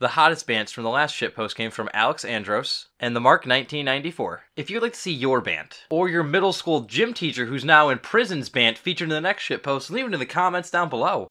The hottest bants from the last shitpost came from Alex Andros and the Mark 1994. If you'd like to see your bant, or your middle school gym teacher who's now in prison's bant featured in the next shitpost, leave it in the comments down below.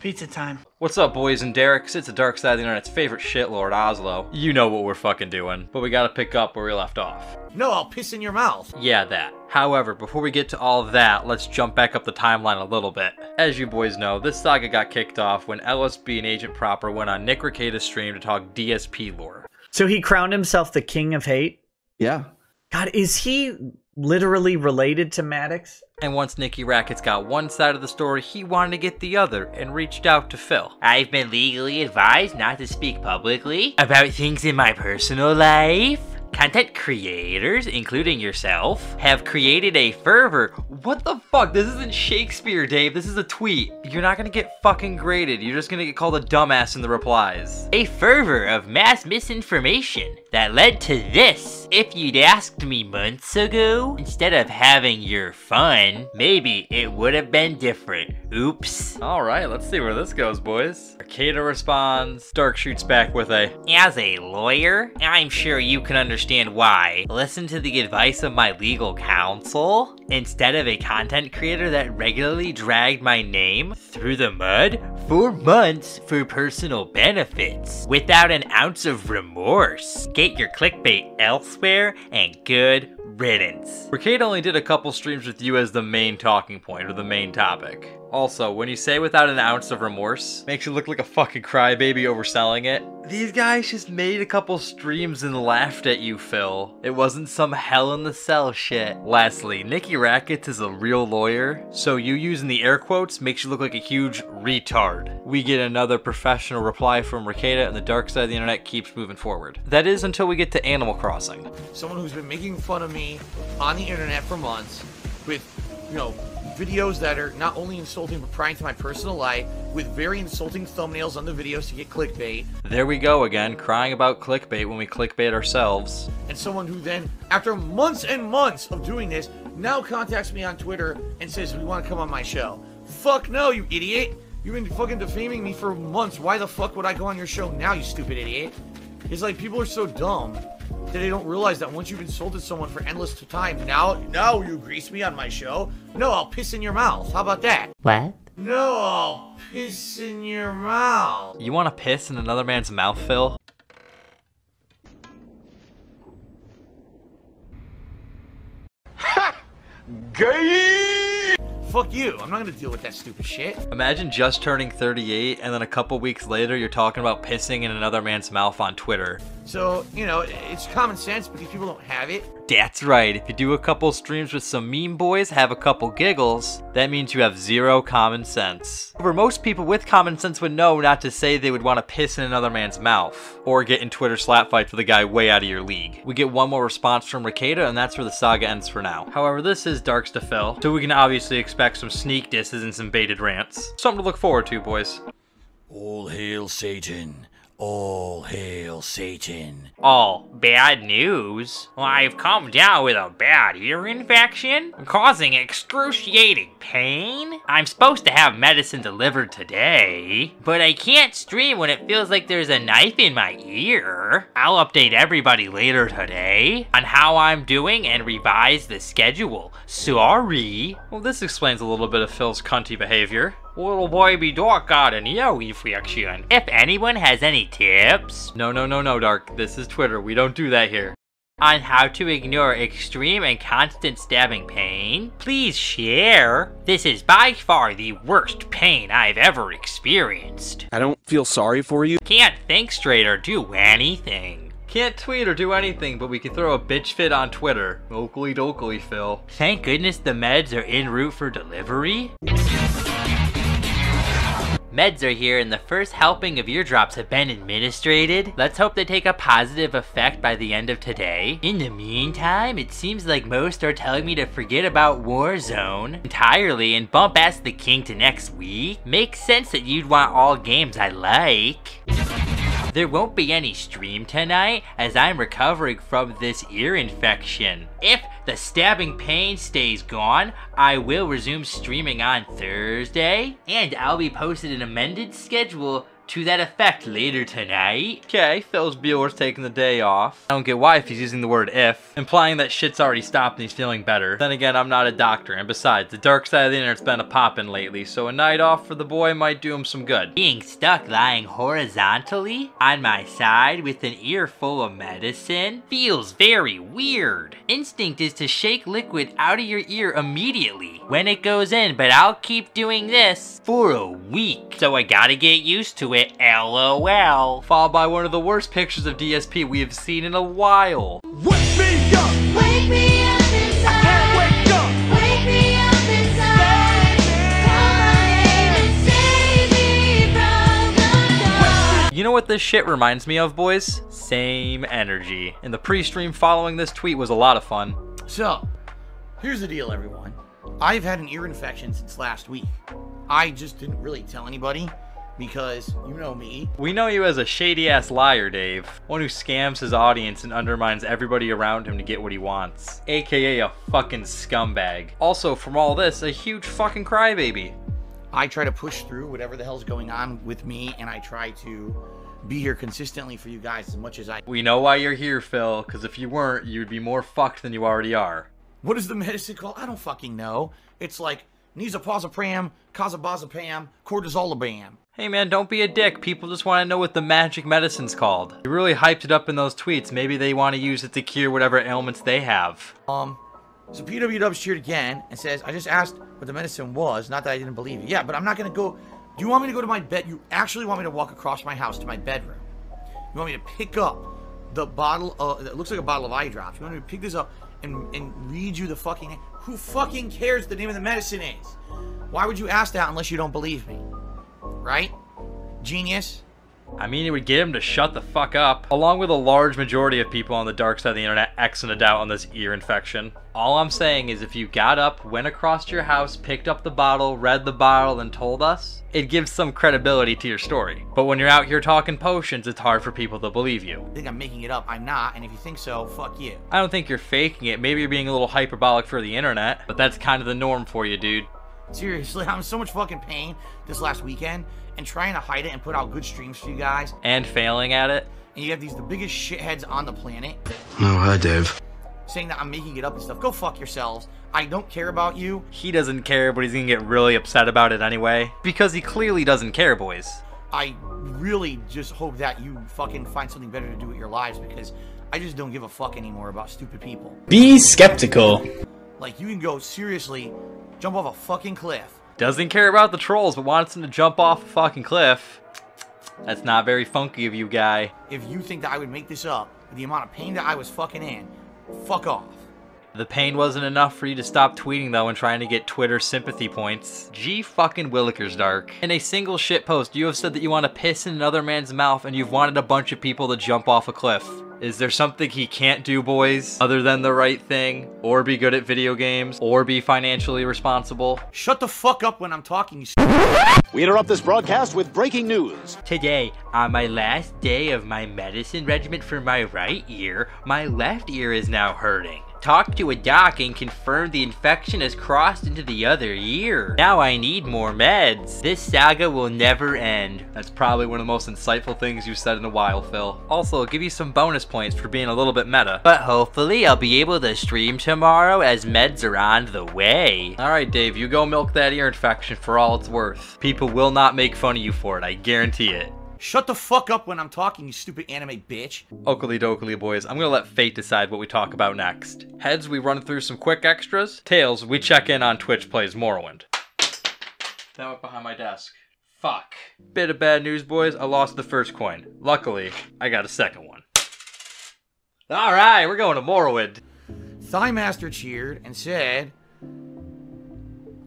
Pizza time. What's up, boys and Derek? It's the dark side of the internet's favorite shitlord, Ozlo. You know what we're fucking doing, but we gotta pick up where we left off. No, I'll piss in your mouth. Yeah, that. However, before we get to all of that, let's jump back up the timeline a little bit. As you boys know, this saga got kicked off when LSP and Agent Proper went on Nick Rekieta's stream to talk DSP lore. So he crowned himself the king of hate? Yeah. God, is he literally related to Maddox? And once Nicky Rackets got one side of the story, he wanted to get the other and reached out to Phil. I've been legally advised not to speak publicly about things in my personal life. Content creators, including yourself, have created a fervor. What the fuck? This isn't Shakespeare, Dave. This is a tweet. You're not gonna get fucking graded. You're just gonna get called a dumbass in the replies. A fervor of mass misinformation that led to this. If you'd asked me months ago, instead of having your fun, maybe it would have been different. Oops. Alright, let's see where this goes, boys. Arcada responds. Dark shoots back with a As a lawyer, I'm sure you can understand why. Listen to the advice of my legal counsel instead of a content creator that regularly dragged my name through the mud for months for personal benefits without an ounce of remorse. Get your clickbait elsewhere and good riddance. Arcade only did a couple streams with you as the main talking point or the main topic. Also, when you say without an ounce of remorse, makes you look like a fucking crybaby overselling it. These guys just made a couple streams and laughed at you, Phil. It wasn't some hell in the cell shit. Lastly, Nikki Rackets is a real lawyer, so you using the air quotes makes you look like a huge retard. We get another professional reply from Rekieta and the dark side of the internet keeps moving forward. That is until we get to Animal Crossing. Someone who's been making fun of me on the internet for months with, you know, videos that are not only insulting but prying to my personal life with very insulting thumbnails on the videos to get clickbait. There we go again, crying about clickbait when we clickbait ourselves. And someone who then, after months and months of doing this, now contacts me on Twitter and says, We want to come on my show. Fuck no, you idiot! You've been fucking defaming me for months. Why the fuck would I go on your show now, you stupid idiot? It's like people are so dumb they don't realize that once you've insulted someone for endless time, now now you grease me on my show. No, I'll piss in your mouth. How about that? What? No, I'll piss in your mouth. You want to piss in another man's mouth, Phil? Fuck you. I'm not gonna deal with that stupid shit. Imagine just turning 38 and then a couple weeks later you're talking about pissing in another man's mouth on Twitter. So, you know, it's common sense, but these people don't have it. That's right, if you do a couple streams with some meme boys, have a couple giggles, that means you have zero common sense. However, most people with common sense would know not to say they would want to piss in another man's mouth, or get in Twitter slap fights with a guy way out of your league. We get one more response from Rekieta, and that's where the saga ends for now. However, this is Darkside Phil, so we can obviously expect some sneak disses and some baited rants. Something to look forward to, boys. All hail Satan. All hail Satan. All bad news. Well, I've come down with a bad ear infection, causing excruciating pain. I'm supposed to have medicine delivered today, but I can't stream when it feels like there's a knife in my ear. I'll update everybody later today on how I'm doing and revise the schedule. Sorry. Well, this explains a little bit of Phil's cunty behavior. Little boy be dark got an ear infection. If anyone has any tips No, no, no, no, Dark. This is Twitter. We don't do that here. on how to ignore extreme and constant stabbing pain, please share. This is by far the worst pain I've ever experienced. I don't feel sorry for you. Can't think straight or do anything. Can't tweet or do anything, but we can throw a bitch fit on Twitter. Oakley dokley, Phil. Thank goodness the meds are en route for delivery. Meds are here and the first helping of eardrops have been administrated. Let's hope they take a positive effect by the end of today. In the meantime, it seems like most are telling me to forget about Warzone entirely and bump Ask the King to next week. Makes sense that you'd want all games I like. There won't be any stream tonight as I'm recovering from this ear infection. If the stabbing pain stays gone, I will resume streaming on Thursday, and I'll be posting an amended schedule to that effect later tonight. Okay, Phil's Bueller's taking the day off. I don't get why if he's using the word if, implying that shit's already stopped and he's feeling better. Then again, I'm not a doctor, and besides, the dark side of the internet's been a poppin' lately, so a night off for the boy might do him some good. Being stuck lying horizontally on my side with an ear full of medicine feels very weird. Instinct is to shake liquid out of your ear immediately when it goes in, but I'll keep doing this for a week. So I gotta get used to it, lol. Followed by one of the worst pictures of DSP we have seen in a while. Wake me up! Wake me up inside. Can't wake up! Wake me up inside. Call my name and save me from the dark. You know what this shit reminds me of, boys? Same energy. And the pre-stream following this tweet was a lot of fun. So, here's the deal, everyone. I've had an ear infection since last week. I just didn't really tell anybody because you know me. We know you as a shady ass liar, Dave. One who scams his audience and undermines everybody around him to get what he wants. AKA a fucking scumbag. Also, from all this, a huge fucking crybaby. I try to push through whatever the hell's going on with me, and I try to be here consistently for you guys as much as I. We know why you're here, Phil, because if you weren't, you'd be more fucked than you already are. What is the medicine called? I don't fucking know. It's like Nizapazapam, Kazabazapam, Cortisolabam. Hey man, don't be a dick. People just want to know what the magic medicine's called. You really hyped it up in those tweets. Maybe they want to use it to cure whatever ailments they have. Um, so PW Dubs cheered again and says, I just asked what the medicine was, not that I didn't believe you. Yeah, but I'm not gonna go. Do you want me to go to my bed? You actually want me to walk across my house to my bedroom? You want me to pick up the bottle of, it looks like a bottle of eye drops. You want me to pick this up and, and read you the fucking, who fucking cares the name of the medicine is? Why would you ask that unless you don't believe me? Right? Genius? I mean, it would get him to shut the fuck up, along with a large majority of people on the dark side of the internet Xing it out on this ear infection. All I'm saying is if you got up, went across your house, picked up the bottle, read the bottle, and told us, it gives some credibility to your story. But when you're out here talking potions, it's hard for people to believe you. I think I'm making it up. I'm not, and if you think so, fuck you. I don't think you're faking it. Maybe you're being a little hyperbolic for the internet, but that's kind of the norm for you, dude. Seriously, I'm in so much fucking pain this last weekend and trying to hide it and put out good streams for you guys. And failing at it. And you have these the biggest shitheads on the planet No, hi, Dave. saying that I'm making it up and stuff. Go fuck yourselves. I don't care about you. He doesn't care, but he's gonna get really upset about it anyway. Because he clearly doesn't care, boys. I really just hope that you fucking find something better to do with your lives because I just don't give a fuck anymore about stupid people. Be skeptical. Like you can go seriously jump off a fucking cliff. Doesn't care about the trolls, but wants them to jump off a fucking cliff. That's not very funky of you, guy. If you think that I would make this up the amount of pain that I was fucking in, fuck off. The pain wasn't enough for you to stop tweeting though and trying to get Twitter sympathy points. G fucking Willikers Dark. In a single shit post, you have said that you want to piss in another man's mouth and you've wanted a bunch of people to jump off a cliff. Is there something he can't do, boys, other than the right thing, or be good at video games, or be financially responsible? Shut the fuck up when I'm talking, you s- We interrupt this broadcast with breaking news. Today, on my last day of my medicine regimen for my right ear, my left ear is now hurting. Talked to a doc and confirmed the infection has crossed into the other ear. Now I need more meds. This saga will never end. That's probably one of the most insightful things you've said in a while, Phil. Also, I'll give you some bonus points for being a little bit meta. But hopefully I'll be able to stream tomorrow as meds are on the way. Alright, Dave, you go milk that ear infection for all it's worth. People will not make fun of you for it, I guarantee it. Shut the fuck up when I'm talking, you stupid anime bitch. Oakley dokley, boys. I'm gonna let fate decide what we talk about next. Heads, we run through some quick extras. Tails, we check in on Twitch Plays Morrowind. That went behind my desk. Fuck. Bit of bad news, boys. I lost the first coin. Luckily, I got a second one. Alright, we're going to Morrowind. Thigh Master cheered and said,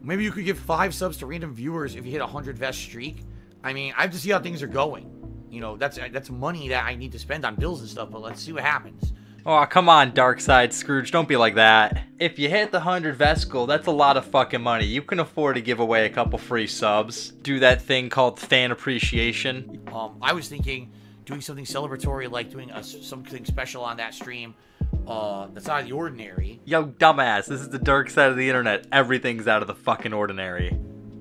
maybe you could give five subs to random viewers if you hit a hundred vest streak. I mean, I have to see how things are going. You know, that's that's money that I need to spend on bills and stuff. But let's see what happens. Oh, come on, Darkside Scrooge. Don't be like that. If you hit the 100 Vest goal, that's a lot of fucking money. You can afford to give away a couple free subs. Do that thing called fan appreciation. Um, I was thinking doing something celebratory, like doing a, something special on that stream. Uh, that's out of the ordinary. Yo, dumbass, this is the dark side of the internet. Everything's out of the fucking ordinary.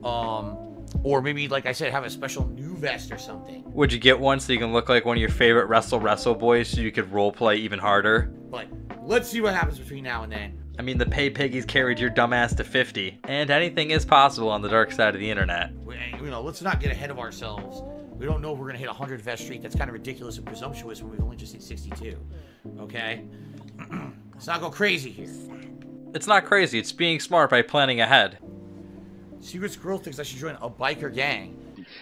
Um, or maybe, like I said, have a special new vest or something. Would you get one so you can look like one of your favorite Wrestle Wrestle boys so you could roleplay even harder? But let's see what happens between now and then. I mean, the pay piggies carried your dumbass to 50, and anything is possible on the dark side of the internet. We- eh, You know, let's not get ahead of ourselves. We don't know if we're gonna hit 100 vest streak. That's kind of ridiculous and presumptuous when we've only just hit 62. Okay, let's not go crazy here. It's not crazy, it's being smart by planning ahead. Secret Squirrel thinks I should join a biker gang.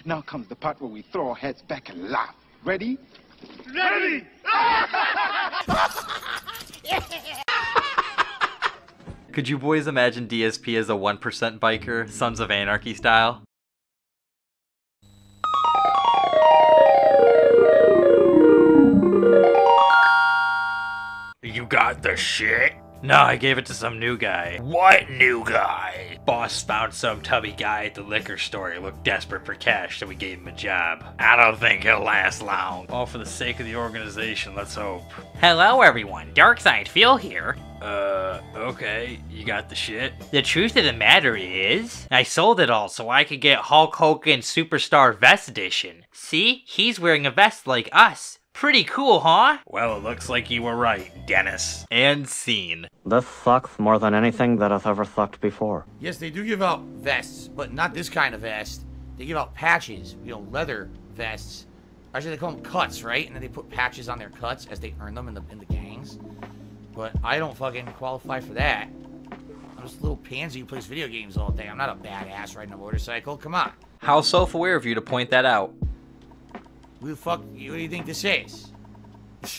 Now comes the part where we throw our heads back and laugh. Ready? Ready! Could you boys imagine DSP as a 1% biker, Sons of Anarchy style? You got the shit? No, I gave it to some new guy. What new guy? Boss found some tubby guy at the liquor store. He looked desperate for cash, so we gave him a job. I don't think he'll last long. All for the sake of the organization, let's hope. Hello everyone, Darkside Phil here. Uh, okay, you got the shit? The truth of the matter is, I sold it all so I could get Hulk Hogan Superstar Vest Edition. See, he's wearing a vest like us. Pretty cool, huh? Well, it looks like you were right, Dennis. And scene. This sucks more than anything that has ever sucked before. Yes, they do give out vests, but not this kind of vest. They give out patches, you know, leather vests. Actually, they call them cuts, right? And then they put patches on their cuts as they earn them in the in the gangs. But I don't fucking qualify for that. I'm just a little pansy who plays video games all day. I'm not a badass riding a motorcycle. Come on. How self-aware of you to point that out. Who the fuck? What do you think this is?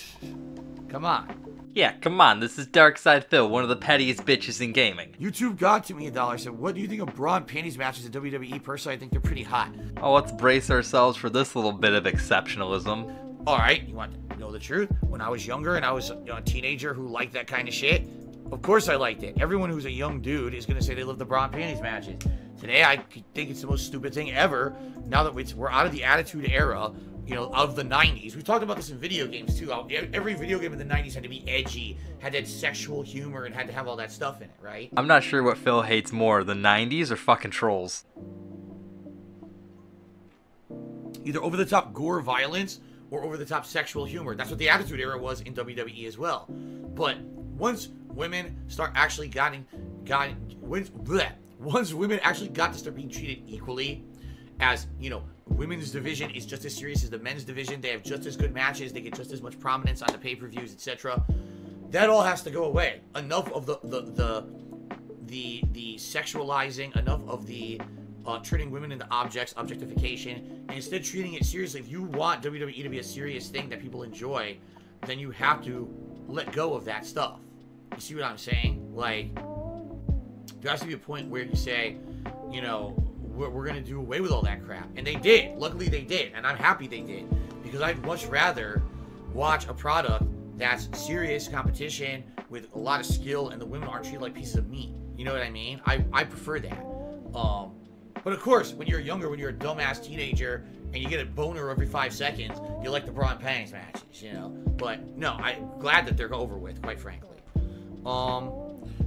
Come on. Yeah, come on, this is Darkside Phil, one of the pettiest bitches in gaming. YouTube got to me a dollar. Said, "What do you think of bra and panties matches at WWE?" Personally, I think they're pretty hot. Oh, let's brace ourselves for this little bit of exceptionalism. All right, you want to know the truth? When I was younger and I was you know, a teenager who liked that kind of shit, of course I liked it. Everyone who's a young dude is gonna say they love the bra and panties matches. Today, I think it's the most stupid thing ever. Now that we're out of the Attitude Era, you know, of the 90s. We talked about this in video games too. Every video game in the 90s had to be edgy, had that sexual humor, and had to have all that stuff in it, right? I'm not sure what Phil hates more, the 90s or fucking trolls. either over the top gore violence or over the top sexual humor. That's what the Attitude Era was in WWE as well. But once women start actually getting, got, once women actually got to start being treated equally, as you know, women's division is just as serious as the men's division. They have just as good matches. They get just as much prominence on the pay-per-views, etc. That all has to go away. Enough of the the the the, the sexualizing, enough of the uh, turning women into objects, objectification, and instead treating it seriously. If you want WWE to be a serious thing that people enjoy, then you have to let go of that stuff. You see what I'm saying? Like, there has to be a point where you say, you know, we're, we're going to do away with all that crap. And they did. Luckily, they did. And I'm happy they did. Because I'd much rather watch a product that's serious competition with a lot of skill and the women aren't treated like pieces of meat. You know what I mean? I, I prefer that. Um, but of course, when you're younger, when you're a dumbass teenager and you get a boner every five seconds, you like the bra and panties matches, you know. But no, I'm glad that they're over with, quite frankly. Um,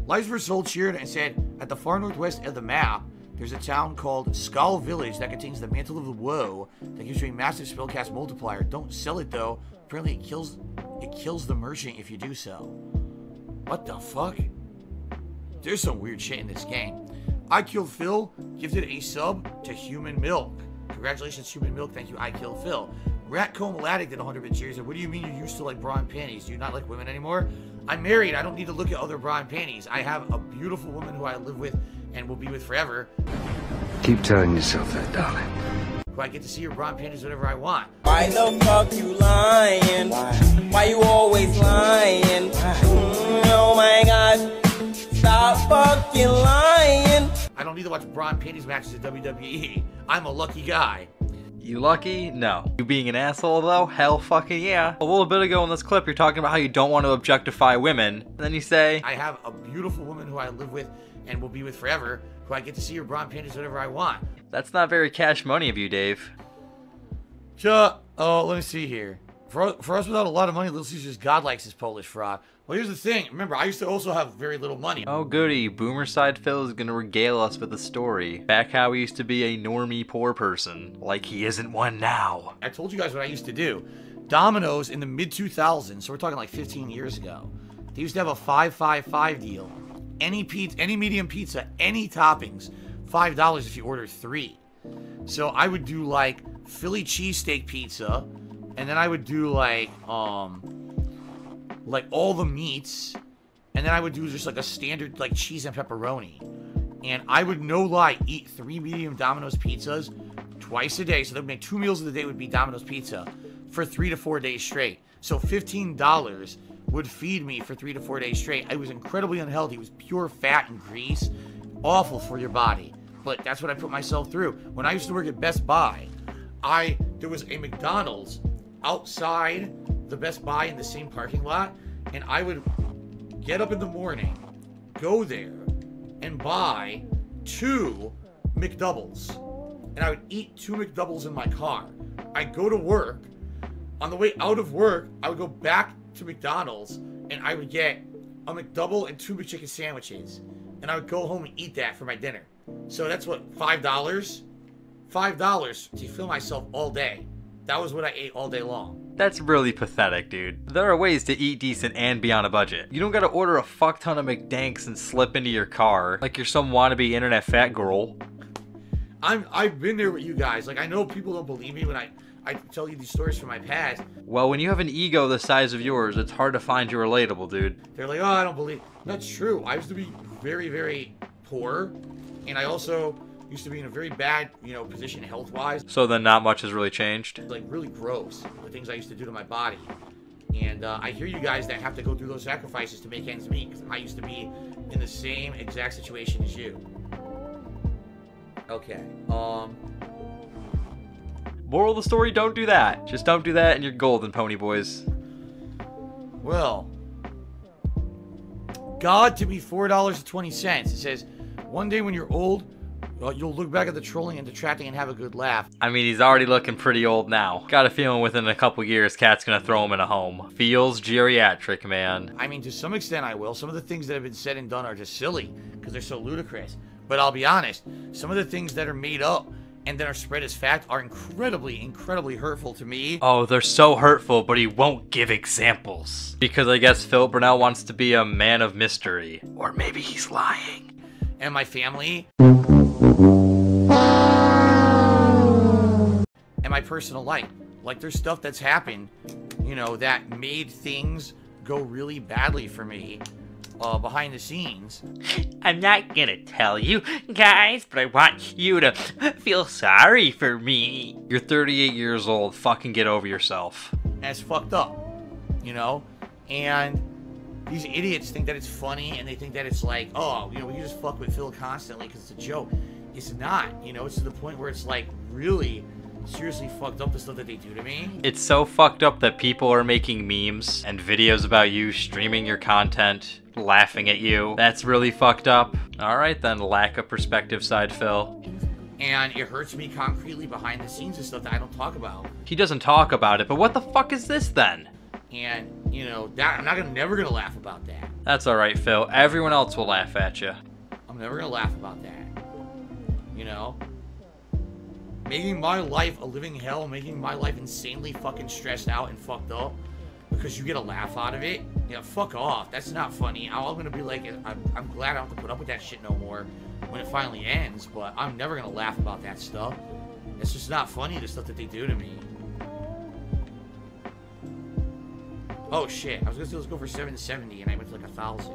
Lives were sold cheered and said, at the far northwest of the map, there's a town called Skull Village that contains the Mantle of the Woe that gives you a massive spellcast multiplier. Don't sell it though. Apparently, it kills it kills the merchant if you do so. What the fuck? There's some weird shit in this game. I Kill Phil gifted a sub to Human Milk. Congratulations, Human Milk. Thank you, I Kill Phil. Ratcomb Laddick did 100 bit cheers. What do you mean you used to like bra and panties? Do you not like women anymore? I'm married. I don't need to look at other bra and panties. I have a beautiful woman who I live with and will be with forever. Keep telling yourself that, darling. Who I get to see her bra and panties whenever I want. Why the fuck you lying? Why, you always lying? Mm, oh my god. Stop fucking lying. I don't need to watch bra and panties matches at WWE. I'm a lucky guy. You lucky? No. You being an asshole though? Hell fucking yeah. A little bit ago in this clip, you're talking about how you don't want to objectify women. And then you say, I have a beautiful woman who I live with and will be with forever, who I get to see her bra and panties whenever I want. that's not very cash money of you, Dave. Sure. Oh, let me see here. For, for us without a lot of money, Little Caesar's God likes his Polish fraud. Well, here's the thing. Remember, I used to also have very little money. Oh goody, Boomer Side Phil is gonna regale us with a story. Back how he used to be a normie poor person. Like he isn't one now. I told you guys what I used to do. Domino's in the mid 2000s, so we're talking like 15 years ago. They used to have a 555 deal. Any pizza, any medium pizza, any toppings, five dollars if you order three. So I would do like Philly cheesesteak pizza, and then I would do like um like all the meats, and then I would do just like a standard like cheese and pepperoni. And I would no lie eat three medium Domino's pizzas twice a day. So that would make two meals of the day would be Domino's pizza for three to four days straight. So fifteen dollars would feed me for three to four days straight. I was incredibly unhealthy. It was pure fat and grease, awful for your body. But that's what I put myself through. When I used to work at Best Buy, I there was a McDonald's outside the Best Buy in the same parking lot, and I would get up in the morning, go there, and buy two McDoubles. And I would eat two McDoubles in my car. I'd go to work. On the way out of work, I would go back to McDonald's and I would get a McDouble and two McChicken sandwiches. And I would go home and eat that for my dinner. So that's what, five dollars? Five dollars to fill myself all day. That was what I ate all day long. That's really pathetic, dude. There are ways to eat decent and be on a budget. You don't gotta order a fuck ton of McDanks and slip into your car like you're some wannabe internet fat girl. I'm I've been there with you guys. Like I know people don't believe me when I I tell you these stories from my past. Well, when you have an ego the size of yours, it's hard to find you relatable, dude. They're like, oh, I don't believe. That's true. I used to be very, very poor, and I also used to be in a very bad, you know, position health-wise. So then not much has really changed. Like really gross, the things I used to do to my body. And uh, I hear you guys that have to go through those sacrifices to make ends meet. Because I used to be in the same exact situation as you. Okay. Um. Moral of the story, don't do that. Just don't do that and you're golden, pony boys. Well, God to me four dollars and twenty cents. It says, one day when you're old, you'll look back at the trolling and detracting and have a good laugh. I mean, he's already looking pretty old now. Got a feeling within a couple years, Cat's gonna throw him in a home. Feels geriatric, man. I mean, to some extent, I will. Some of the things that have been said and done are just silly because they're so ludicrous. But I'll be honest, some of the things that are made up and that are spread as fact are incredibly, incredibly hurtful to me. Oh, they're so hurtful, but he won't give examples. Because I guess Phil Burnell wants to be a man of mystery. Or maybe he's lying. And my family. And my personal life. Like, there's stuff that's happened, you know, that made things go really badly for me uh, behind the scenes. I'm not gonna tell you, guys, but I want you to feel sorry for me. You're 38 years old. Fucking get over yourself. That's fucked up, you know? And these idiots think that it's funny and they think that it's like, oh, you know, we just fuck with Phil constantly because it's a joke. It's not, you know, it's to the point where it's like really seriously fucked up the stuff that they do to me. It's so fucked up that people are making memes and videos about you streaming your content, laughing at you. That's really fucked up. Alright then, lack of perspective side Phil. And it hurts me concretely behind the scenes and stuff that I don't talk about. He doesn't talk about it, but what the fuck is this then? And, you know, that I'm not gonna never gonna laugh about that. That's alright, Phil. Everyone else will laugh at you. I'm never gonna laugh about that. You know? Making my life a living hell, making my life insanely fucking stressed out and fucked up because you get a laugh out of it. Yeah, fuck off. That's not funny. I'm gonna be like, I'm, I'm glad I don't have to put up with that shit no more when it finally ends, but I'm never gonna laugh about that stuff. It's just not funny, the stuff that they do to me. Oh shit, I was gonna say let's go for 770 and I went to like a thousand.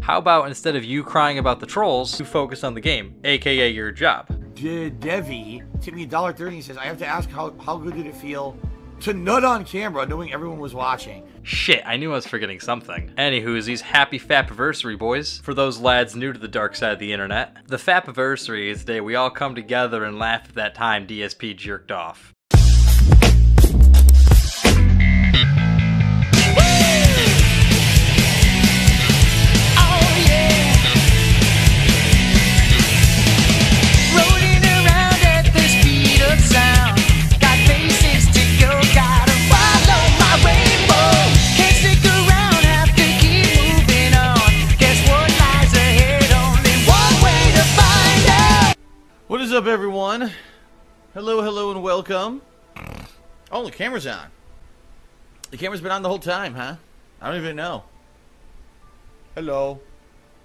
How about instead of you crying about the trolls, you focus on the game, aka your job? De- Devi tipped me $1.30 and says, I have to ask how, how good did it feel to nut on camera knowing everyone was watching? Shit, I knew I was forgetting something. Anywhoosies, happy Fapiversary, boys. For those lads new to the dark side of the internet, the Fapiversary is the day we all come together and laugh at that time DSP jerked off. Camera's on. The camera's been on the whole time, huh? I don't even know. Hello.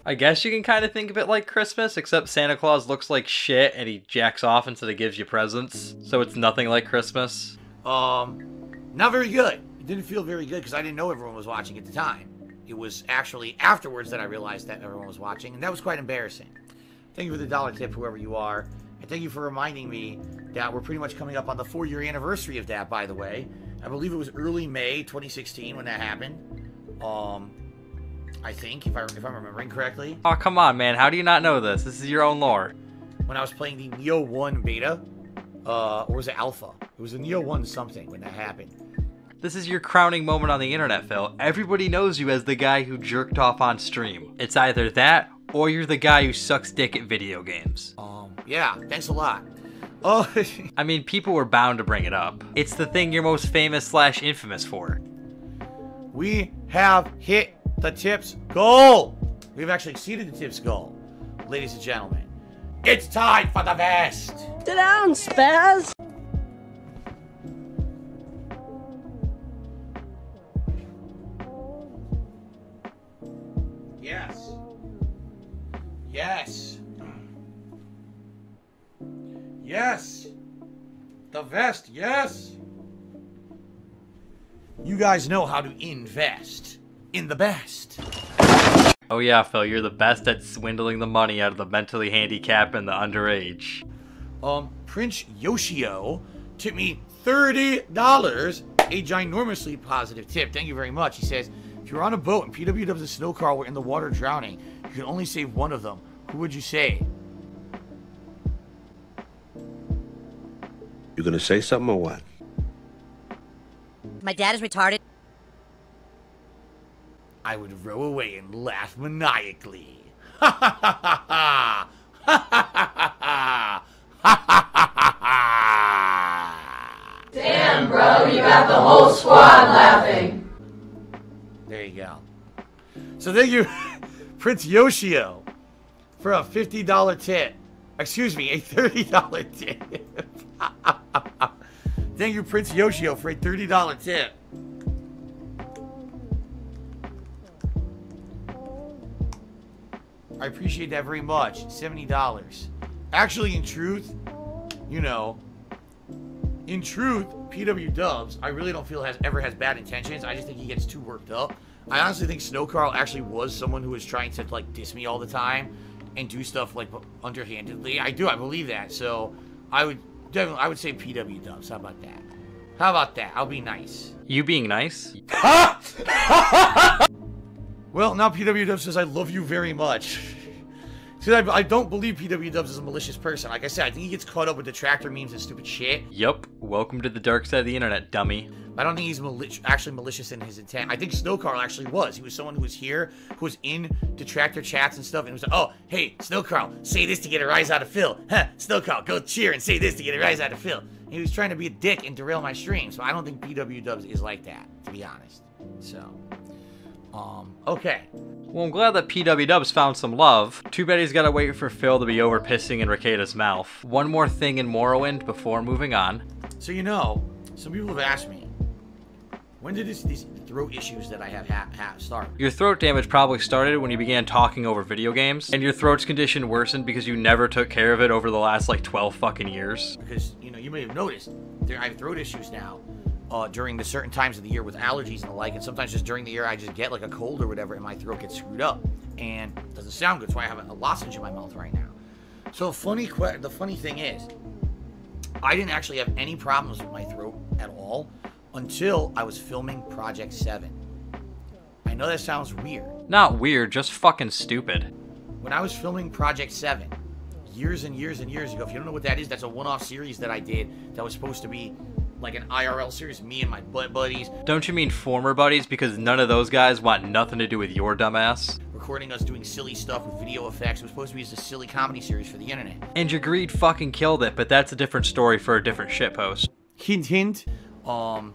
I guess you can kind of think of it like Christmas, except Santa Claus looks like shit and he jacks off instead of gives you presents. So it's nothing like Christmas. Um, not very good. It didn't feel very good because I didn't know everyone was watching at the time. It was actually afterwards that I realized that everyone was watching, and that was quite embarrassing. Thank you for the dollar tip, whoever you are. And thank you for reminding me that we're pretty much coming up on the four year anniversary of that, by the way. I believe it was early May 2016 when that happened. Um, I think, if, I, if I'm remembering correctly. Oh, come on, man. How do you not know this? This is your own lore. When I was playing the Nioh 1 beta, uh, or was it Alpha? It was the Nioh 1 something when that happened. This is your crowning moment on the internet, Phil. Everybody knows you as the guy who jerked off on stream. It's either that, or you're the guy who sucks dick at video games. Um, yeah, thanks a lot. Oh, I mean, people were bound to bring it up. It's the thing you're most famous slash infamous for. we have hit the tips goal. We've actually exceeded the tips goal, ladies and gentlemen. It's time for the vest. Sit down, Spaz. Yes. Yes. Yes. The vest, yes. You guys know how to invest in the best. Oh yeah, Phil, you're the best at swindling the money out of the mentally handicapped and the underage. Um, Prince Yoshio tipped me $30, a ginormously positive tip. Thank you very much. He says, if you're on a boat and PW Dubs and Snow Carl were in the water drowning, you can only save one of them. Who would you say? You gonna say something or what? My dad is retarded. I would row away and laugh maniacally. Ha ha ha ha ha! Ha ha ha ha ha! Ha ha ha ha ha! Damn, bro, you got the whole squad laughing. There you go. So thank you, Prince Yoshio, for a $50 tip. Excuse me, a $30 tip. thank you, Prince Yoshio, for a $30 tip. I appreciate that very much. $70. Actually, in truth, you know, in truth, PW Dubs, I really don't feel has ever has bad intentions. I just think he gets too worked up. I honestly think Snow Carl actually was someone who was trying to like diss me all the time and do stuff like underhandedly. I do, I believe that. So I would definitely, I would say PW Dubs. How about that? How about that? I'll be nice. You being nice? Well, now PW Dubs says I love you very much. See, I, I don't believe PW Dubs is a malicious person. Like I said, I think he gets caught up with detractor memes and stupid shit. Yup. Welcome to the dark side of the internet, dummy. I don't think he's mali- actually malicious in his intent. I think Snow Carl actually was. He was someone who was here, who was in detractor chats and stuff, and was like, oh, hey, Snow Carl, say this to get a rise out of Phil. Huh, Snow Carl, go cheer and say this to get a rise out of Phil. And he was trying to be a dick and derail my stream, so I don't think PW Dubs is like that, to be honest. So, um, okay. Well, I'm glad that PW Dubs found some love. Too bad he's gotta wait for Phil to be over pissing in Rekieta's mouth. One more thing in Morrowind before moving on. So you know, some people have asked me, when did this, these throat issues that I have ha- ha- start? Your throat damage probably started when you began talking over video games, and your throat's condition worsened because you never took care of it over the last like 12 fucking years. Because you know, you may have noticed there I have throat issues now. Uh, during the certain times of the year with allergies and the like, and sometimes just during the year I just get like a cold or whatever, and my throat gets screwed up and doesn't sound good. So I have a, a lozenge in my mouth right now. So funny, que- the funny thing is, I didn't actually have any problems with my throat at all until I was filming Project Seven. I know that sounds weird. Not weird, just fucking stupid. When I was filming Project 7, years and years and years ago, if you don't know what that is, that's a one off series that I did that was supposed to be like an IRL series, me and my butt buddies, Don't you mean former buddies? Because none of those guys want nothing to do with your dumbass. recording us doing silly stuff with video effects. It was supposed to be just a silly comedy series for the internet. And your greed fucking killed it, but that's a different story for a different shitpost. Hint, hint. Um,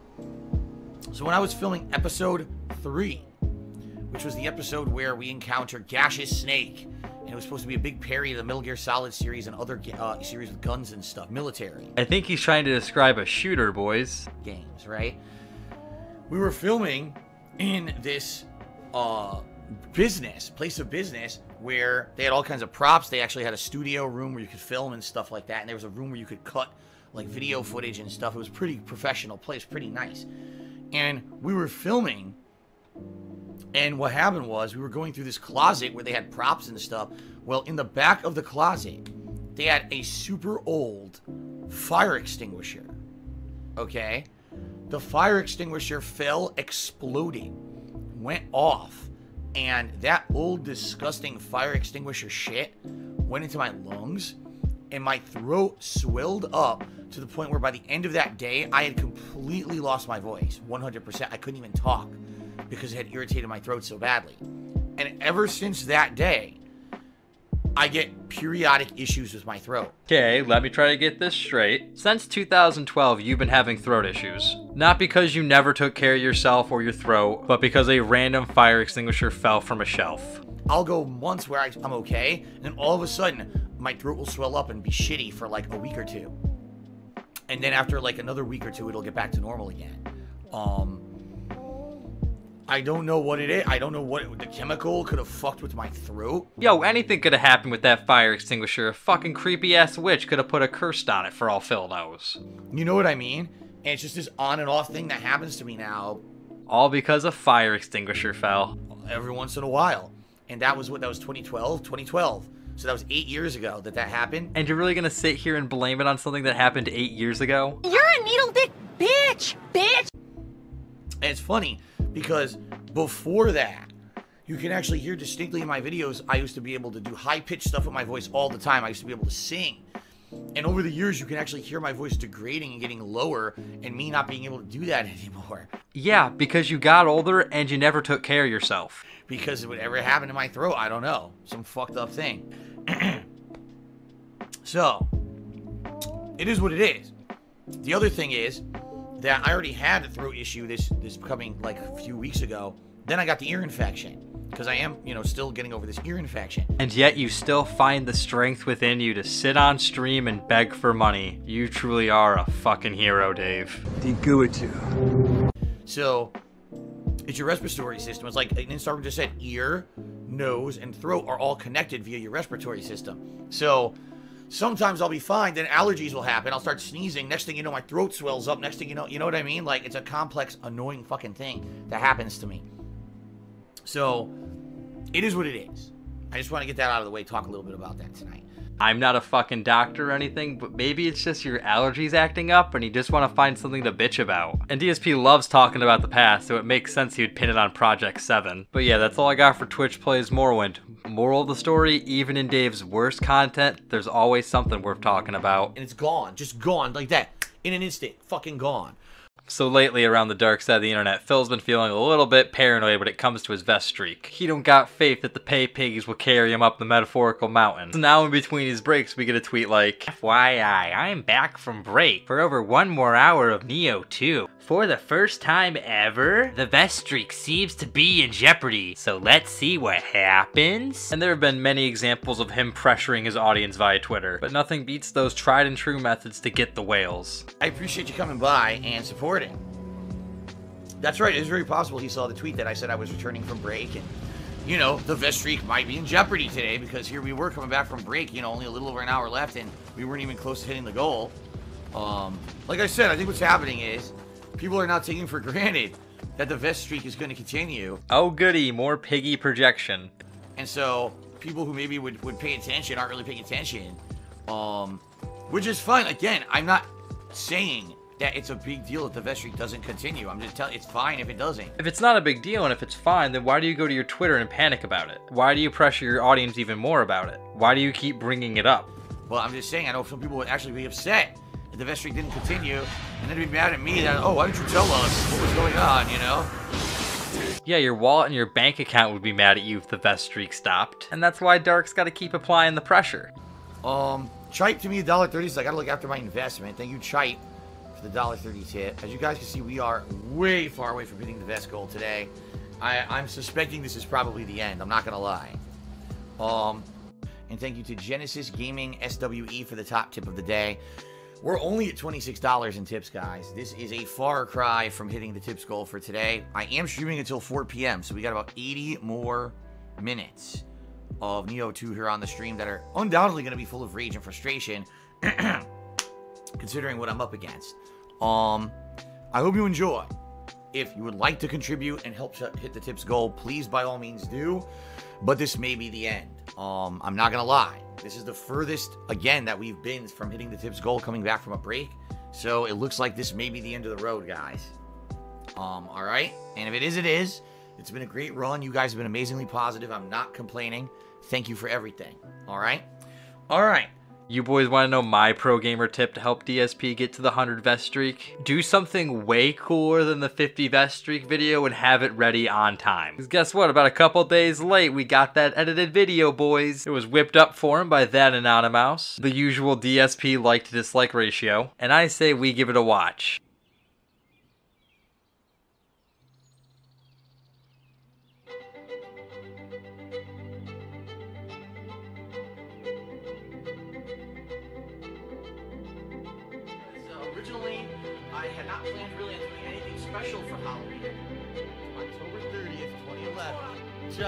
so when I was filming episode three, which was the episode where we encounter Gaseous Snake And it was supposed to be a big parody of the Metal Gear Solid series and other uh, series with guns and stuff, military I think he's trying to describe a shooter, boys. games, right? We were filming in this uh, business, place of business, where they had all kinds of props. They actually had a studio room where you could film and stuff like that. And there was a room where you could cut like video footage and stuff. It was pretty professional place, pretty nice. And we were filming and what happened was we were going through this closet where they had props and stuff. Well, in the back of the closet, they had a super old fire extinguisher. Okay? The fire extinguisher fell, exploded, went off, and that old disgusting fire extinguisher shit went into my lungs, and my throat swelled up to the point where by the end of that day, I had completely lost my voice 100%. I couldn't even talk because it had irritated my throat so badly. And ever since that day, I get periodic issues with my throat. Okay, let me try to get this straight. Since 2012, you've been having throat issues. Not because you never took care of yourself or your throat, but because a random fire extinguisher fell from a shelf. I'll go months where I'm okay, and then all of a sudden, my throat will swell up and be shitty for like a week or two. And then after like another week or two, it'll get back to normal again. Um, I don't know what it is. I don't know what the chemical could have fucked with my throat. Yo, anything could have happened with that fire extinguisher. A fucking creepy ass witch could have put a curse on it for all Phil knows. You know what I mean? And it's just this on and off thing that happens to me now All because a fire extinguisher fell. every once in a while. And that was what that was 2012, 2012. So that was 8 years ago that that happened. And you're really gonna sit here and blame it on something that happened eight years ago? You're a needle dick bitch, bitch. And it's funny because before that, you can actually hear distinctly in my videos. I used to be able to do high pitched stuff with my voice all the time. I used to be able to sing. And over the years, you can actually hear my voice degrading and getting lower, and me not being able to do that anymore Yeah, because you got older and you never took care of yourself. because whatever happened to my throat, I don't know. Some fucked up thing. so, it is what it is. The other thing is that I already had a throat issue this this coming like a few weeks ago. Then I got the ear infection because I am, you know, still getting over this ear infection. And yet you still find the strength within you to sit on stream and beg for money. You truly are a fucking hero, Dave. So, it's your respiratory system. It's like an Instagram just said ear, nose, and throat are all connected via your respiratory system. So, sometimes I'll be fine, then allergies will happen. I'll start sneezing. Next thing you know, my throat swells up. Next thing you know, you know what I mean? Like, it's a complex, annoying fucking thing that happens to me. So, it is what it is. I just want to get that out of the way, talk a little bit about that tonight. I'm not a fucking doctor or anything, but maybe it's just your allergies acting up and you just want to find something to bitch about. And DSP loves talking about the past, so it makes sense he would pin it on Project 7. But yeah, that's all I got for Twitch Plays Morrowind. Moral of the story, even in Dave's worst content, there's always something worth talking about. And it's gone. Just gone like that. In an instant. Fucking gone. So lately around the dark side of the internet, Phil's been feeling a little bit paranoid when it comes to his vest streak. He don't got faith that the pay piggies will carry him up the metaphorical mountain. So now in between his breaks, we get a tweet like, FYI, I'm back from break for over one more hour of Nioh 2. For the first time ever, the vest streak seems to be in jeopardy, so let's see what happens. and there have been many examples of him pressuring his audience via Twitter, but nothing beats those tried and true methods to get the whales. I appreciate you coming by and supporting. That's right. It's very possible he saw the tweet that I said I was returning from break, and you know the vest streak might be in jeopardy today because here we were coming back from break. You know, only a little over an hour left, and we weren't even close to hitting the goal. Um, like I said, I think what's happening is people are now taking for granted that the vest streak is going to continue, Oh goody, more piggy projection. and so people who maybe would, would pay attention aren't really paying attention. Um, which is fine. Again, I'm not saying that it's a big deal if the vest streak doesn't continue. I'm just telling it's fine if it doesn't. If it's not a big deal and if it's fine, then why do you go to your Twitter and panic about it? Why do you pressure your audience even more about it? Why do you keep bringing it up? Well, I'm just saying, I know some people would actually be upset if the vest streak didn't continue, and then be mad at me that, oh, why didn't you tell us what was going on, you know? Yeah, your wallet and your bank account would be mad at you if the vest streak stopped. And that's why Dark's gotta keep applying the pressure. Um, Chipe to me, $1.30 says I gotta look after my investment. Thank you, Chipe, for the $1.30 tip. As you guys can see, we are way far away from hitting the vest goal today. I, I'm suspecting this is probably the end, I'm not gonna lie. Um, And thank you to Genesis Gaming SWE for the top tip of the day. We're only at $26 in tips, guys. This is a far cry from hitting the tips goal for today. I am streaming until 4 p.m., so we got about 80 more minutes of Nioh 2 here on the stream that are undoubtedly going to be full of rage and frustration, considering what I'm up against. Um, I hope you enjoy. If you would like to contribute and help hit the tips goal, please by all means do. But this may be the end. Um, I'm not gonna lie. This is the furthest again that we've been from hitting the tips goal coming back from a break. So it looks like this may be the end of the road, guys. Um, all right. And if it is, it is. It's been a great run. You guys have been amazingly positive. I'm not complaining. Thank you for everything. All right. All right. You boys want to know my pro gamer tip to help DSP get to the 100 vest streak? Do something way cooler than the 50 vest streak video and have it ready on time. Because guess what? About a couple days late, we got that edited video, boys. It was whipped up for him by that Anonymous, the usual DSP like to dislike ratio, and I say we give it a watch.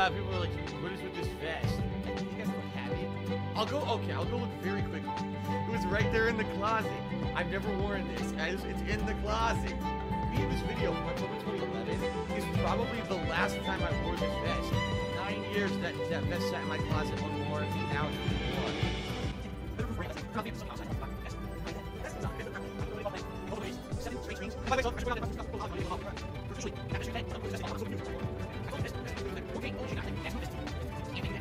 Uh, people were like, what is with this vest? You guys look happy. I'll go, okay, I'll go look very quickly. It was right there in the closet. I've never worn this. guys. It's in the closet. Me in this video from October 2011 is probably the last time I wore this vest. Nine years that, that vest sat in my closet unworn, and now it's worn.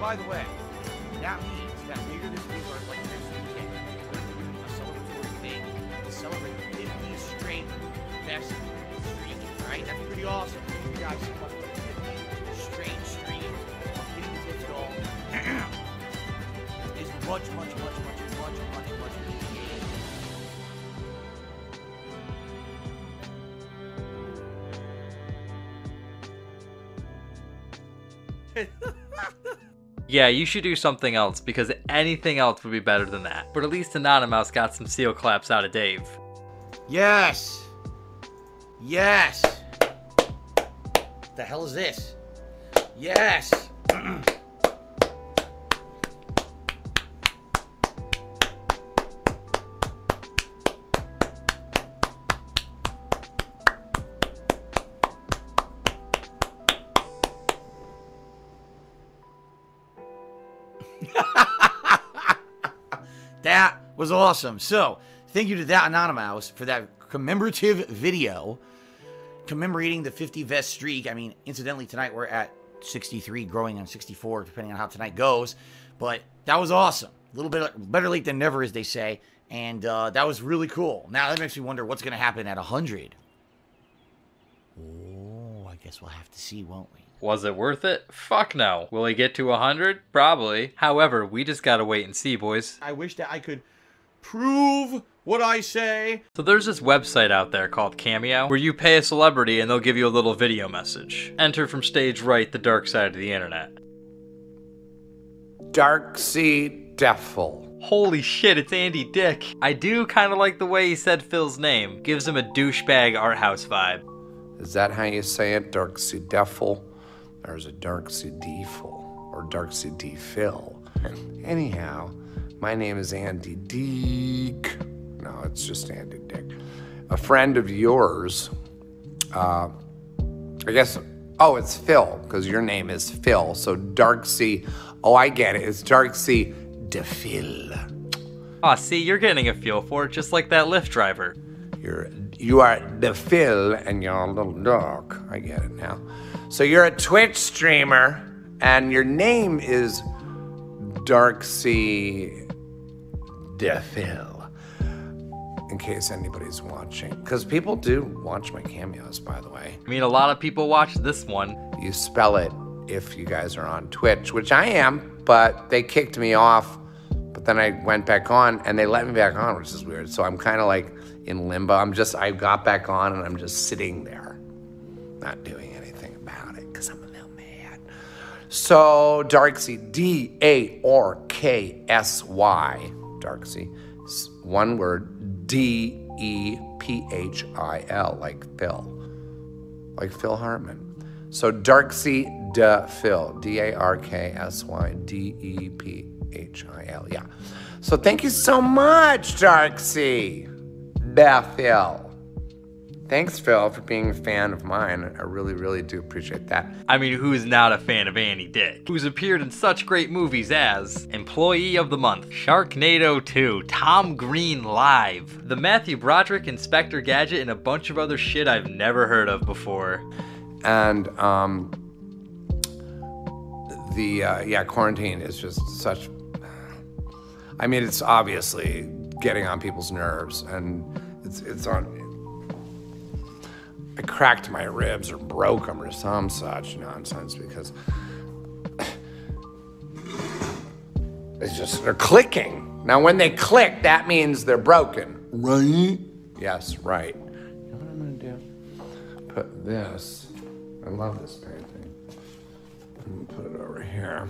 by the way, that means that later this week or like next weekend, we're doing a celebratory thing to celebrate 50 straight best streams. Right? That's pretty awesome. You guys see what 50 straight streams of hitting the goal is much, much, much, much, Yeah, you should do something else because anything else would be better than that. But at least Anonymous got some seal claps out of Dave. Yes. Yes. The hell is this? Yes. was awesome. So, thank you to that Anonymous for that commemorative video commemorating the 50 vest streak. I mean, incidentally, tonight we're at 63, growing on 64, depending on how tonight goes. But that was awesome. A little bit better late than never, as they say. And uh, that was really cool. Now that makes me wonder what's going to happen at 100. Oh, I guess we'll have to see, won't we? Was it worth it? Fuck no. Will he get to 100? Probably. However, we just gotta wait and see, boys. I wish that I could prove what I say. So there's this website out there called Cameo, where you pay a celebrity and they'll give you a little video message. Enter from stage right the dark side of the internet. Darksea Defil. Holy shit, it's Andy Dick. I do kind of like the way he said Phil's name. Gives him a douchebag art house vibe. Is that how you say it? Darksea Defil? There's a Darksea Defil or Darksea Phil. Anyhow, my name is Andy Dick. No, it's just Andy Dick. A friend of yours, uh, I guess, oh, it's Phil, because your name is Phil. So Darksea, oh, I get it. It's Darksea Defil. Aw, see, you're getting a feel for it just like that Lyft driver. You're you are the Phil and you're a little dog. I get it now. So you're a Twitch streamer and your name is Darksea DePhil. In case anybody's watching. Because people do watch my cameos, by the way. I mean, a lot of people watch this one. You spell it if you guys are on Twitch, which I am, but they kicked me off. But then I went back on and they let me back on, which is weird. So I'm kind of like in limbo. I'm just, I got back on and I'm just sitting there, not doing anything about it because I'm a little mad. So Darksy, D A R K S Y, Darksy, one word, D E P H I L, like Phil, like Phil Hartman. So Darksy De Phil, D A R K S Y D E P H I L. Yeah. So thank you so much, Darksy De Phil. Thanks, Phil, for being a fan of mine. I really, really do appreciate that. I mean, who's not a fan of Andy Dick? Who's appeared in such great movies as Employee of the Month, Sharknado 2, Tom Green Live, the Matthew Broderick Inspector Gadget, and a bunch of other shit I've never heard of before. And um, the uh, yeah, quarantine is just such. I mean, it's obviously getting on people's nerves, and it's it's on. I cracked my ribs or broke them or some such nonsense because it's just they're clicking. Now, when they click, that means they're broken, right? Yes, right. You know what I'm gonna do? Put this. I love this painting. I'm gonna put it over here.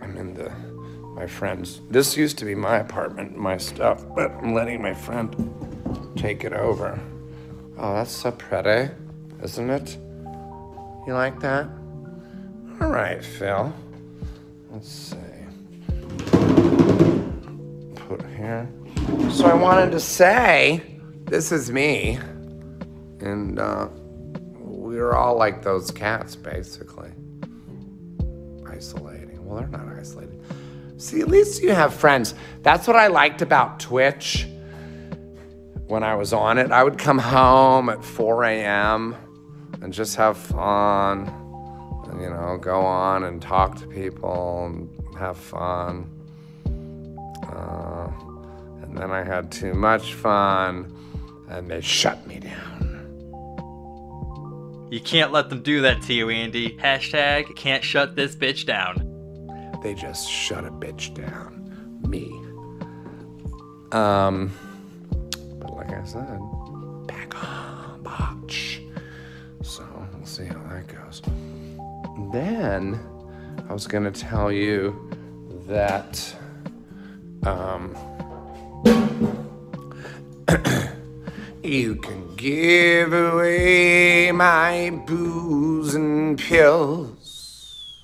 I'm in the my friend's. This used to be my apartment, my stuff, but I'm letting my friend take it over. Oh, that's so pretty, isn't it? You like that? All right, Phil. Let's see. Put here. So I wanted to say, this is me, and uh, we're all like those cats, basically. Isolating. Well, they're not isolated. See, at least you have friends. That's what I liked about Twitch when I was on it. I would come home at 4 a.m. and just have fun. And, you know, go on and talk to people and have fun. Uh, and then I had too much fun and they shut me down. You can't let them do that to you, Andy. Hashtag can't shut this bitch down. They just shut a bitch down. Me. Um, I said, back on botch. So we'll see how that goes. Then I was gonna tell you that um, you can give away my booze and pills.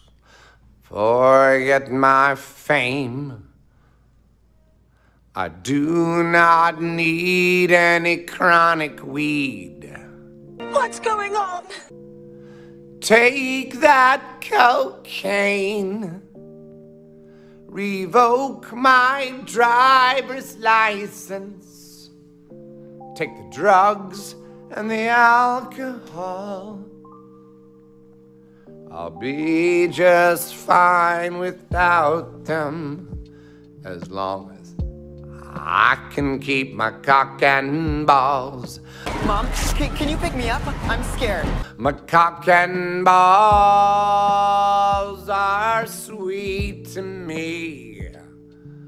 Forget my fame. I do not need any chronic weed. What's going on? Take that cocaine. Revoke my driver's license. Take the drugs and the alcohol. I'll be just fine without them as long as I can keep my cock and balls. Mom, can, can you pick me up? I'm scared. My cock and balls are sweet to me.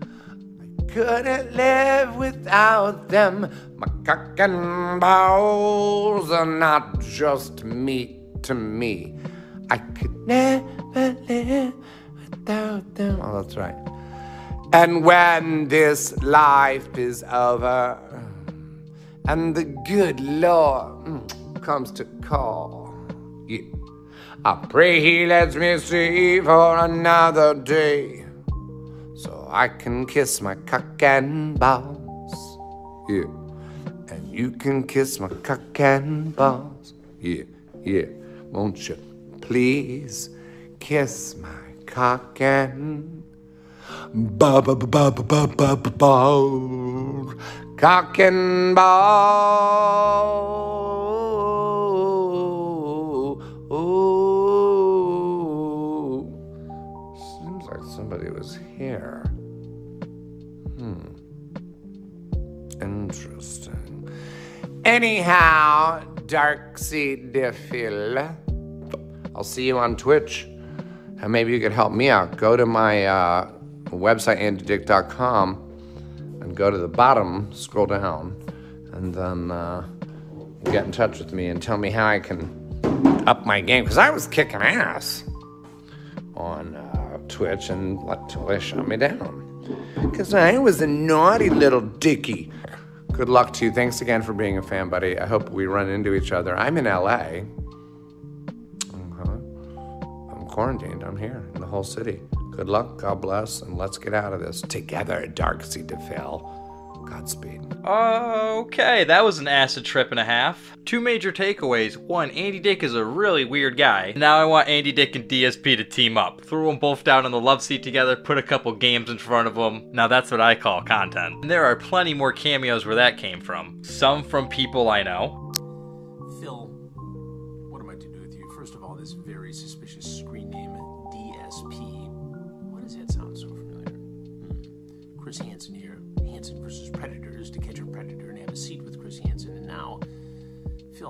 I couldn't live without them. My cock and balls are not just meat to me. I could never live without them. Oh, that's right. And when this life is over, and the good Lord mm, comes to call you, I pray He lets me see for another day, so I can kiss my cock and balls. Yeah, and you can kiss my cock and balls. Yeah, yeah, won't you please kiss my cock and Ba ba ba ba ba ba ba ba Cock and ball. Seems like somebody was here. Hmm. Interesting. Anyhow, Darksy Defil, I'll see you on Twitch. And maybe you could help me out. Go to my uh, website, andydick.com, and go to the bottom, scroll down, and then uh, get in touch with me and tell me how I can up my game. Because I was kicking ass on uh, Twitch and let Twitch shut me down. Because I was a naughty little dickie. Good luck to you. Thanks again for being a fan, buddy. I hope we run into each other. I'm in LA. Uh-huh. I'm quarantined. I'm here in the whole city. Good luck. God bless. And let's get out of this together, Darksy DeFell. Godspeed. Okay, that was an acid trip and a half. Two major takeaways. One, Andy Dick is a really weird guy. Now I want Andy Dick and DSP to team up. Throw them both down in the love seat together, put a couple games in front of them. Now that's what I call content. And there are plenty more cameos where that came from. Some from people I know.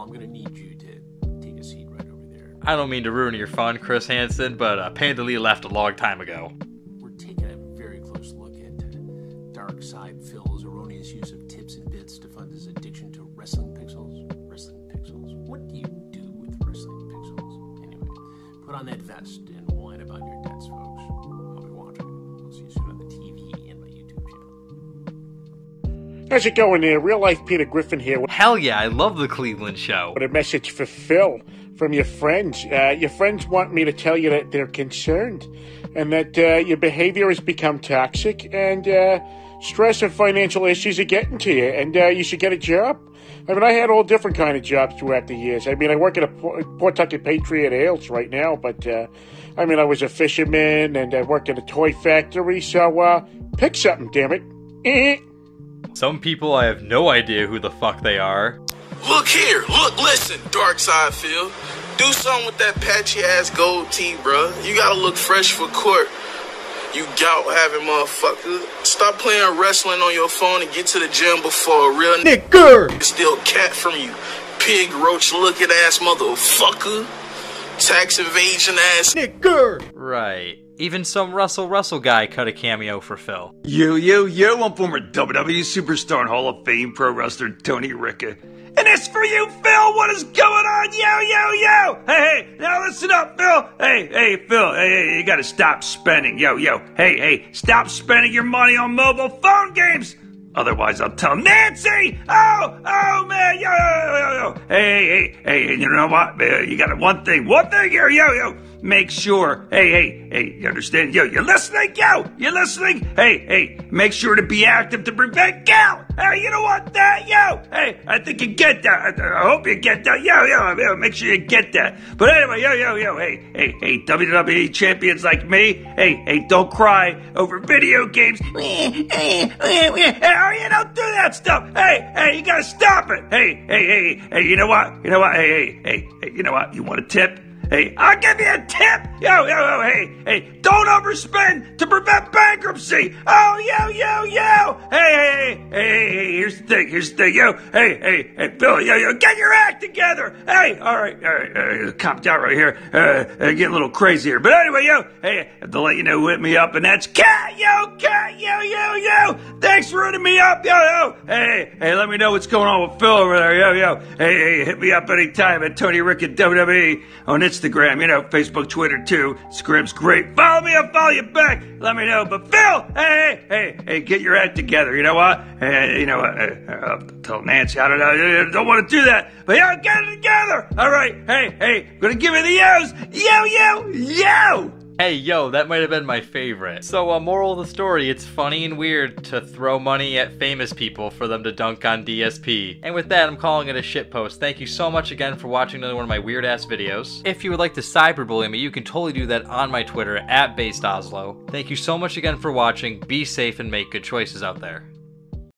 I'm gonna need you to take a seat right over there. I don't mean to ruin your fun, Chris Hansen, but uh, Panda Lee left a long time ago. We're taking a very close look at uh, Darkside Phil's erroneous use of tips and bits to fund his addiction to wrestling pixels. Wrestling pixels. What do you do with wrestling pixels? Anyway, put on that vest How's it going there? Real life Peter Griffin here Hell yeah, I love the Cleveland show. But a message for Phil from your friends. Uh, your friends want me to tell you that they're concerned and that uh, your behavior has become toxic and uh, stress and financial issues are getting to you and uh, you should get a job. I mean, I had all different kind of jobs throughout the years. I mean, I work at a Pawtucket Patriot Ales right now, but uh, I mean, I was a fisherman and I worked in a toy factory. So uh, pick something, damn it. Some people I have no idea who the fuck they are. Look here, look, listen, Darkside Phil. Do something with that patchy ass gold tee, bruh. You gotta look fresh for court. You gout having motherfucker. Stop playing wrestling on your phone and get to the gym before a real nigga steal cat from you. Pig roach looking ass motherfucker. Tax evasion ass nigga. Right. Even some Russell Russell guy cut a cameo for Phil. Yo, yo, yo, I'm former WWE superstar and Hall of Fame pro wrestler Tony Ricca. And it's for you, Phil! What is going on? Yo, yo, yo! Hey, hey, now listen up, Phil! Hey, hey, Phil, hey, hey, you gotta stop spending. Yo, yo, hey, hey, stop spending your money on mobile phone games! Otherwise, I'll tell Nancy! Oh, oh, man, yo, yo, yo, yo! Hey, hey, hey, hey, you know what? You got one thing, one thing here, yo, yo! Make sure, hey, hey, hey, you understand? Yo, you listening? Yo, you listening? Hey, hey, make sure to be active to prevent gout! Hey, you know what? That, yo, hey, I think you get that. I, hope you get that. Yo, yo, yo, make sure you get that. But anyway, yo, yo, yo, hey, hey, hey, WWE champions like me, hey, hey, don't cry over video games. Hey, oh, you don't do that stuff. Hey, hey, you gotta stop it. Hey, hey, hey, hey, you know what? You know what? Hey, hey, hey, hey, you know what? You want a tip? Hey, I'll give you a tip. Yo, yo, yo, hey, hey, don't overspend to prevent bankruptcy. Oh, yo, yo, yo. Hey, hey, hey, hey, hey, here's the thing. Here's the thing. Yo, hey, hey, hey, Bill, yo, yo, get your act together. Hey, all right, all right, uh, copped out right here. Uh, uh, a little crazy here. But anyway, yo, hey, I have to let you know who hit me up, and that's Cat, yo, Cat, yo, yo, yo. Thanks for hitting me up, yo, yo. Hey, hey, let me know what's going on with Phil over there, yo, yo. Hey, hey, hit me up anytime at Tony Rick at WWE on Instagram, you know, Facebook, Twitter too. Instagram's great. Follow me, I'll follow you back. Let me know. But Phil, hey, hey, hey, get your act together. You know what? Hey, you know, what? uh, I'll tell Nancy, I don't know, I don't want to do that. But yeah, get it together. All right, hey, hey, I'm gonna give you the yo's. Yo, yo, yo. Hey, yo, that might have been my favorite. So, uh, moral of the story, it's funny and weird to throw money at famous people for them to dunk on DSP. And with that, I'm calling it a shitpost. Thank you so much again for watching another one of my weird ass videos. If you would like to cyberbully me, you can totally do that on my Twitter at Based Ozlo. Thank you so much again for watching. Be safe and make good choices out there.